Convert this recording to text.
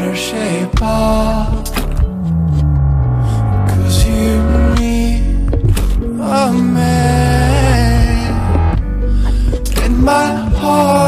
better shape up. Cause you need a man. in my heart